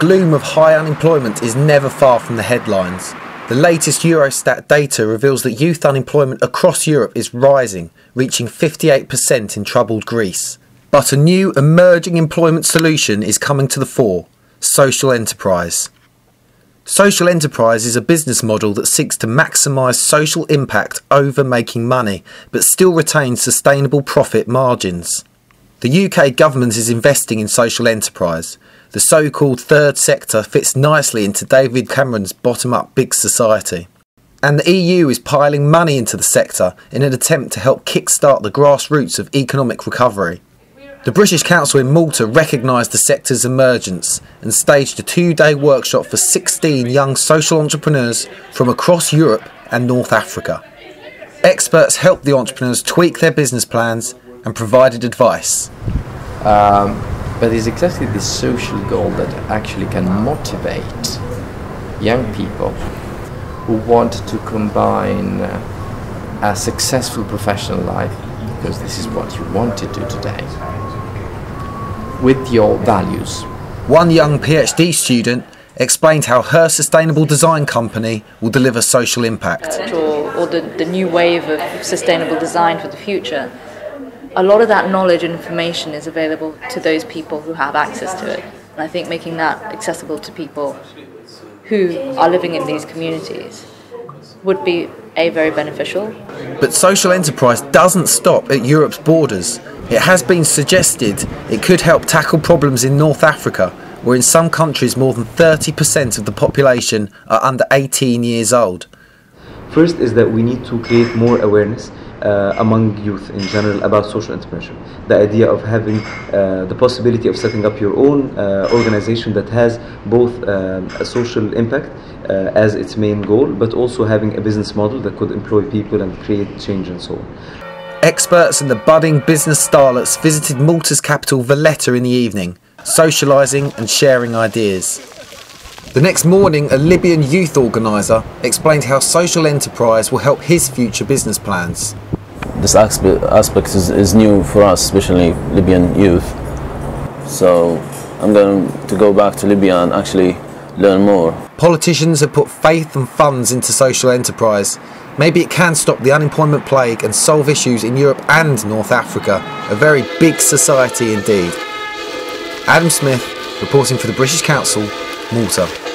gloom of high unemployment is never far from the headlines. The latest Eurostat data reveals that youth unemployment across Europe is rising, reaching 58% in troubled Greece. But a new emerging employment solution is coming to the fore social enterprise. Social enterprise is a business model that seeks to maximise social impact over making money, but still retain sustainable profit margins. The UK government is investing in social enterprise. The so called third sector fits nicely into David Cameron's bottom up big society. And the EU is piling money into the sector in an attempt to help kickstart the grassroots of economic recovery. The British Council in Malta recognised the sector's emergence and staged a two day workshop for 16 young social entrepreneurs from across Europe and North Africa. Experts helped the entrepreneurs tweak their business plans and provided advice. Um, but it's exactly this social goal that actually can motivate young people who want to combine uh, a successful professional life, because this is what you want to do today with your values. One young PhD student explained how her sustainable design company will deliver social impact. Or, or the, the new wave of sustainable design for the future. A lot of that knowledge and information is available to those people who have access to it. And I think making that accessible to people who are living in these communities would be a very beneficial. But social enterprise doesn't stop at Europe's borders. It has been suggested it could help tackle problems in North Africa, where in some countries more than 30% of the population are under 18 years old. First is that we need to create more awareness uh, among youth in general about social entrepreneurship. The idea of having uh, the possibility of setting up your own uh, organization that has both um, a social impact uh, as its main goal, but also having a business model that could employ people and create change and so on. Experts and the budding business starlets visited Malta's capital Valletta in the evening, socialising and sharing ideas. The next morning, a Libyan youth organiser explained how social enterprise will help his future business plans. This aspect is, is new for us, especially Libyan youth. So I'm going to go back to Libya and actually learn more. Politicians have put faith and funds into social enterprise Maybe it can stop the unemployment plague and solve issues in Europe and North Africa, a very big society indeed. Adam Smith, reporting for the British Council, Malta.